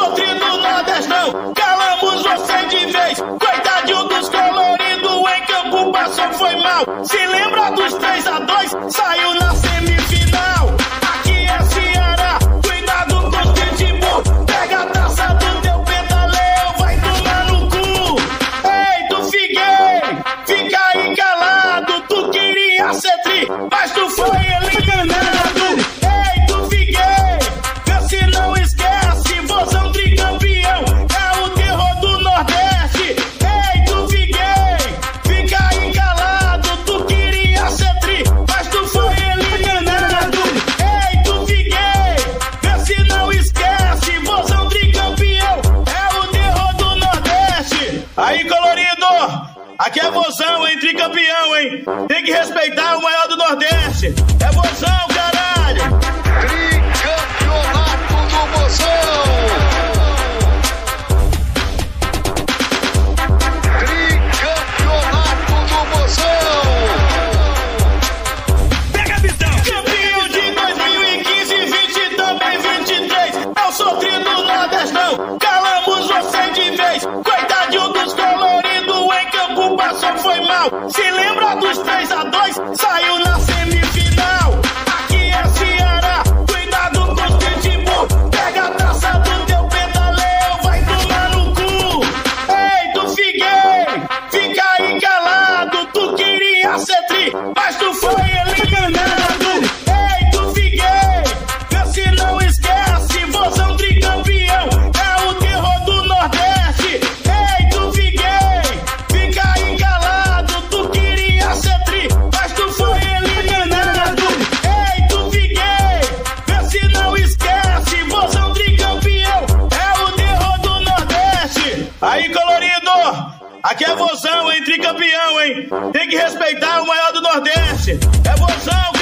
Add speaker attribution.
Speaker 1: Eu sou tri do Nordestão, calamos você de vez. Coitadinho dos coloridos, em campo passou, foi mal. Se lembra dos 3 a 2 saiu na semifinal. Aqui é Ceará, cuidado com o pitbull. Pega a taça do teu pedaleu, vai tomar no cu. Ei, tu fiquei, fica aí calado. Tu queria ser tri, mas tu foi aqui é vozão, hein? Tricampeão, hein? Tem que respeitar o maior do Nordeste. É vozão, caralho. Mal. Se lembra dos 3 a 2 saiu na aqui é vozão, hein? Tricampeão, hein? Tem que respeitar o maior do Nordeste. É vozão.